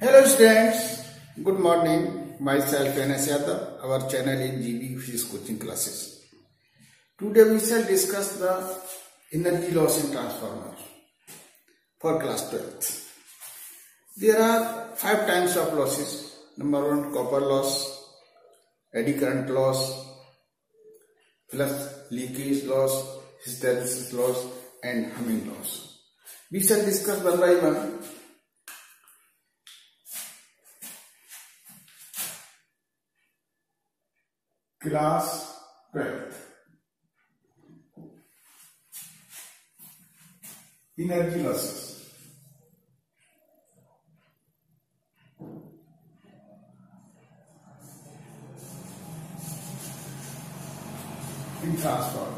Hello students, good morning. Myself Enes Yadav. Our channel is GV Physics Coaching Classes. Today we shall discuss the energy loss in transformer for class 12. There are five types of losses. Number one, copper loss, eddy current loss, flux leakage loss, hysteresis loss, and humming loss. We shall discuss one by one. Class 12th. Energy losses. In transformer.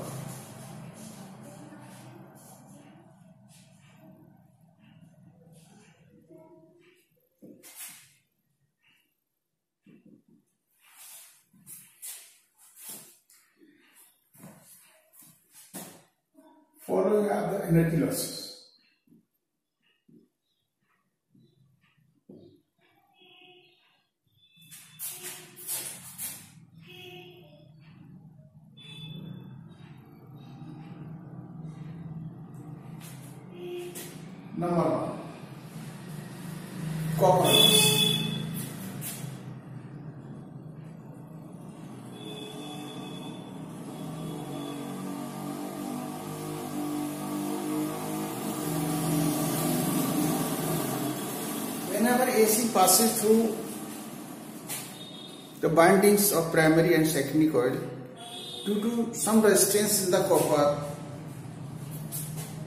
Following are the energy losses. Whenever AC passes through the windings of primary and secondary coil, due to some resistance in the copper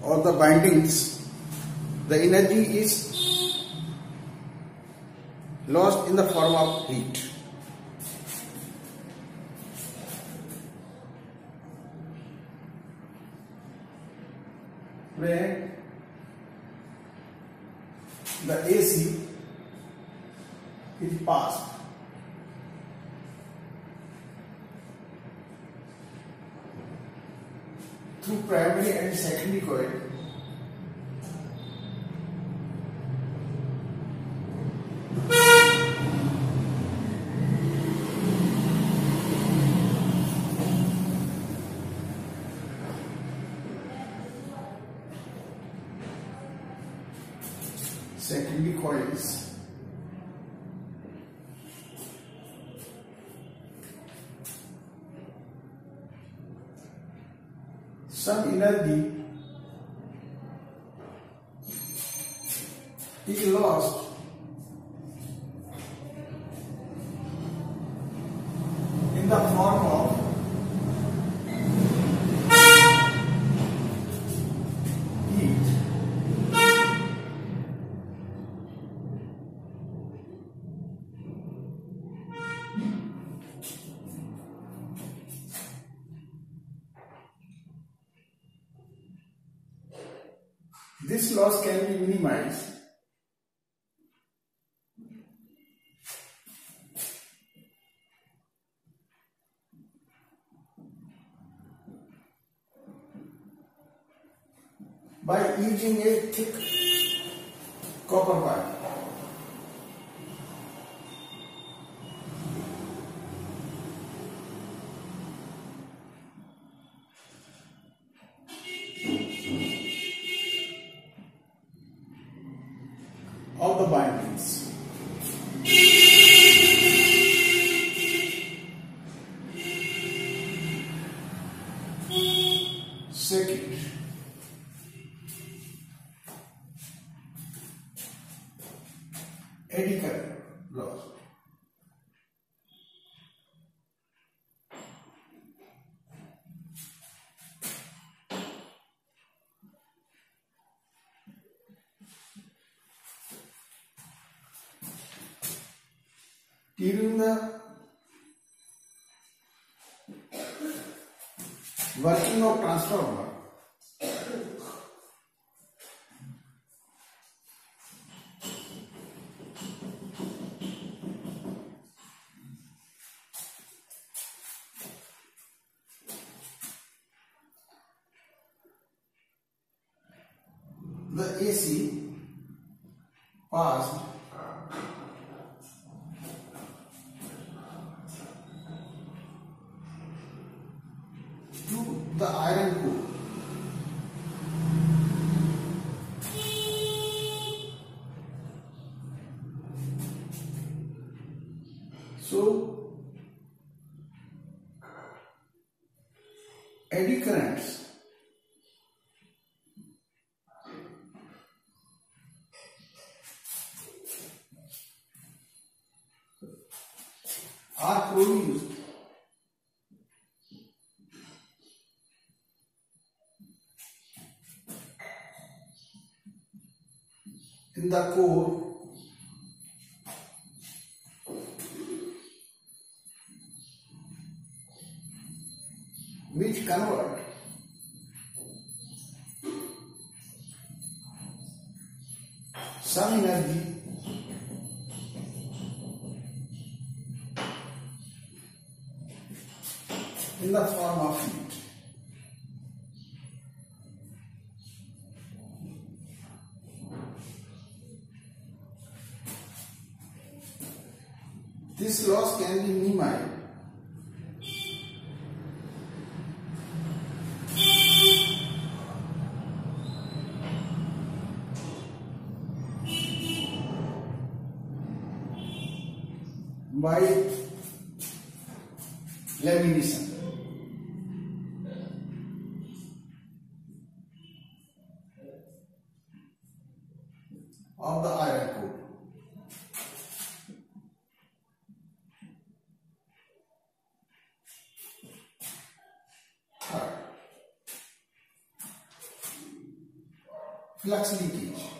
or the windings, the energy is lost in the form of heat. When the AC is passed. Through primary and secondary coil energy lost by using a thick copper wire. एडी कर block working of transformer the AC passed in the core which convert some energy in can be minimized by lamination. of the iron core. Flux leakage.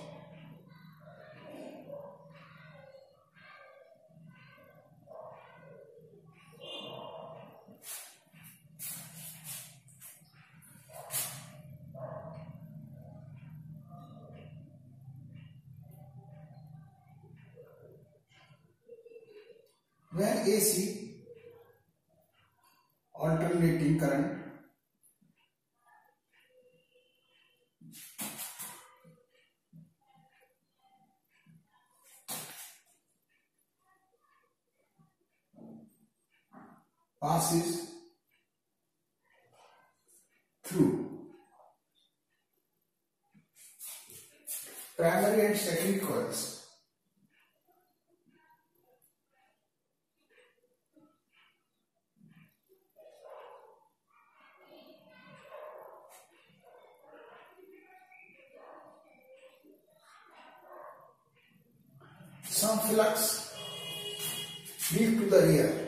when AC alternating current passes through primary and secondary coils some flux lead to the rear.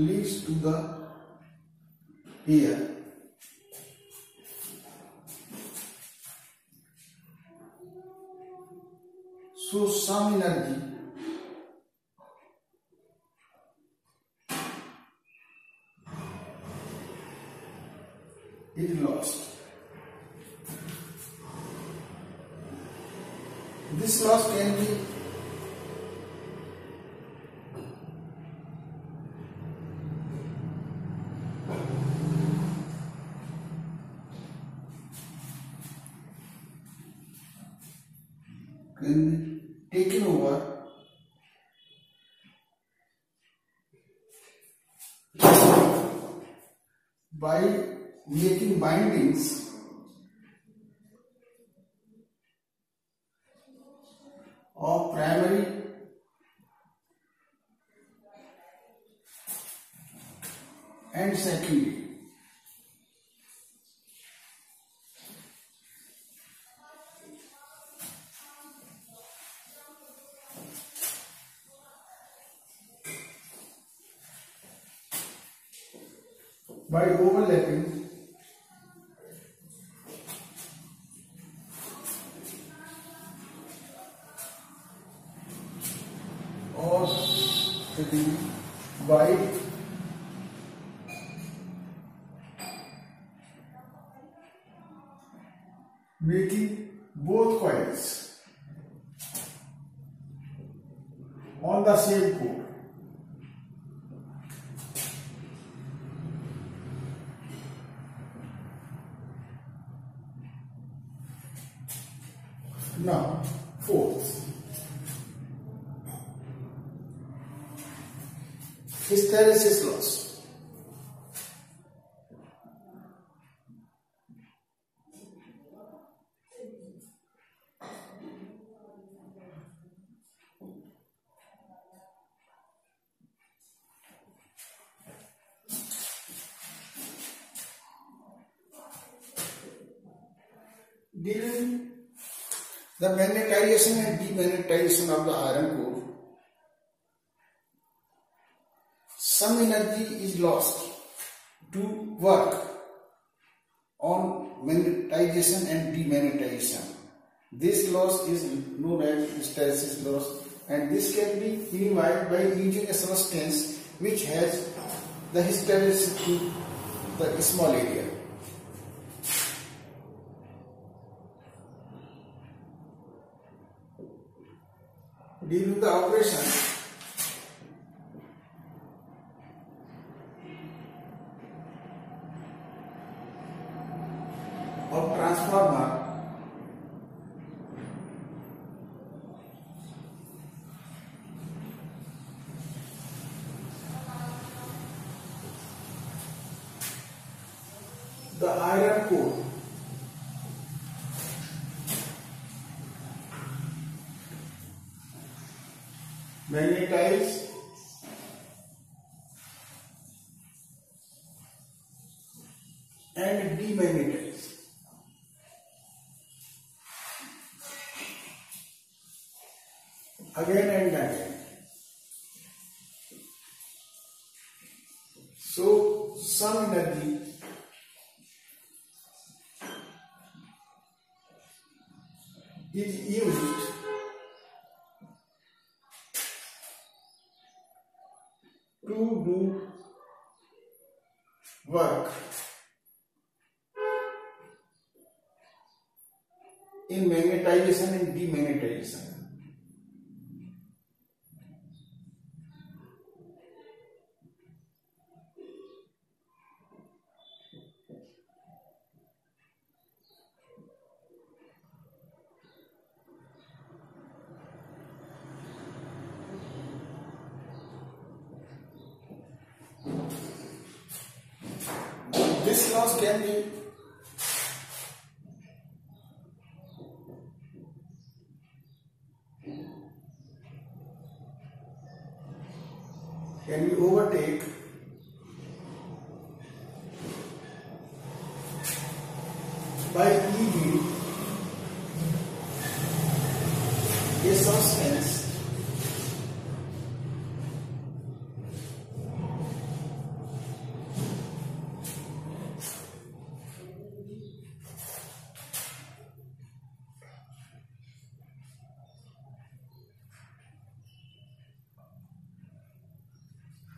Leads to the rear. So some energy is lost. By making windings secondary by making Hysteresis loss. During the magnetization and demagnetization of the iron core, some energy is lost to work on magnetization and demagnetization. This loss is known as hysteresis loss and this can be minimized by using a substance which has the hysteresis to the small area. During the operation, the iron core magnetize is used to do work in magnetization and demagnetization. Loss can be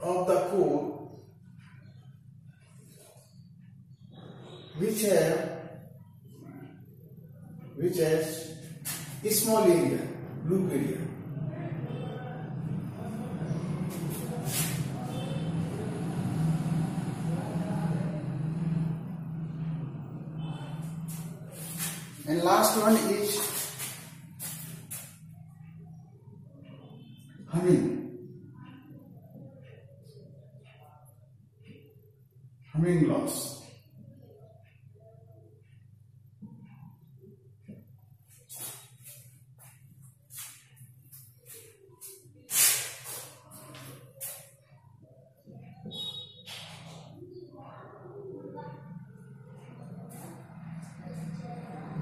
of the core which have which has small area loop area and last one is humming humming loss.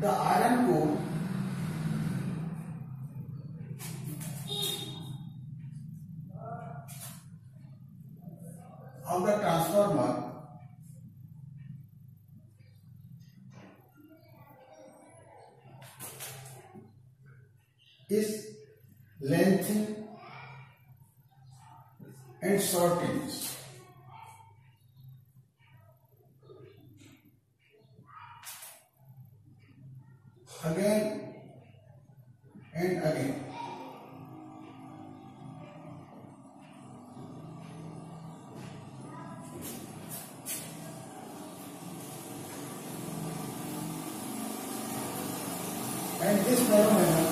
The iron core of the transformer is lengthened and shortened. Again and again. And this phenomena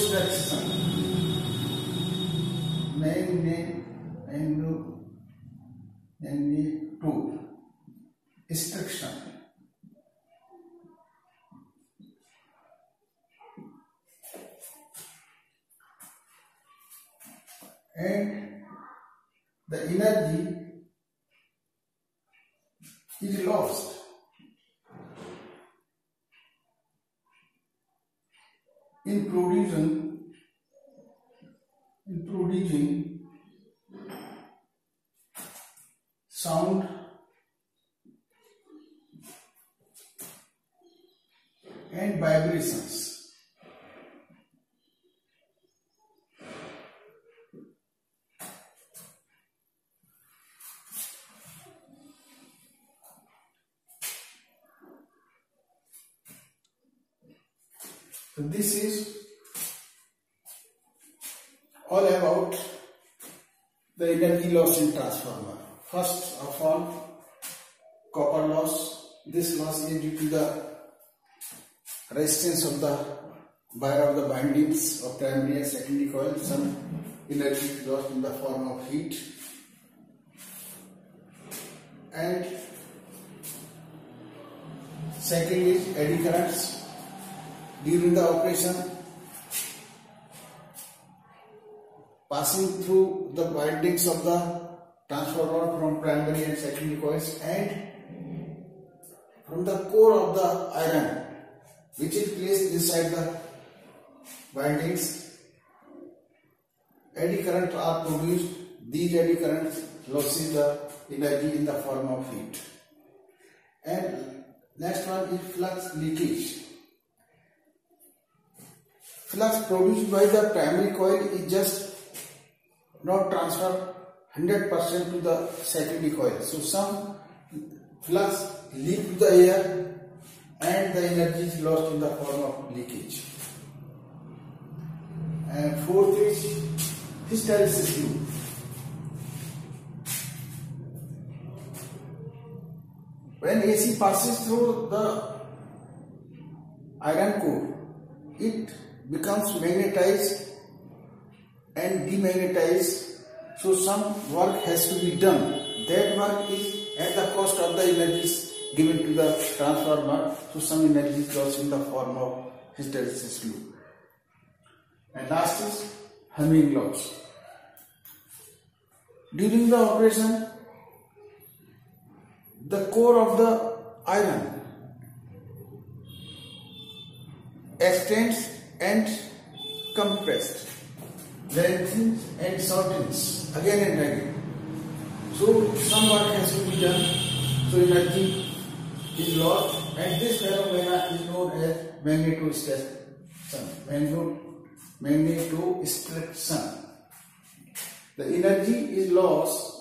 magnetostriction. Magnet magneto restriction. And the energy is lost. In producing, in producing sound and vibrations. So this is all about the energy loss in transformer. First of all, copper loss. This loss is due to the resistance of the wire of the windings of primary and secondary coil. Some energy is lost in the form of heat. And second is eddy currents during the operation passing through the windings of the transformer from primary and secondary coils and from the core of the iron which is placed inside the windings. Eddy current are produced. These eddy currents losses the energy in the form of heat. And next one is flux leakage flux produced by the primary coil is just not transferred 100% to the secondary coil. So some flux leak to the air and the energy is lost in the form of leakage. And fourth is hysteresis loop. When AC passes through the iron core, it becomes magnetized and demagnetized. So some work has to be done. That work is at the cost of the energies given to the transformer. So some energy is lost in the form of hysteresis loop. And last is humming loss. During the operation the core of the iron extends and compressed, lengthens and shortens again and again. So some work has to be done, so energy is lost and this phenomena is known as magnetostriction. Magnetostriction. The energy is lost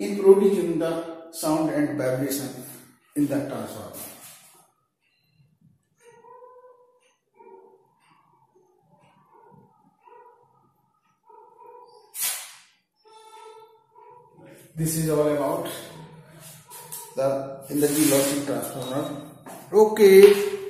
in producing the sound and vibration in the transformer. This is all about the energy loss in transformer. Okay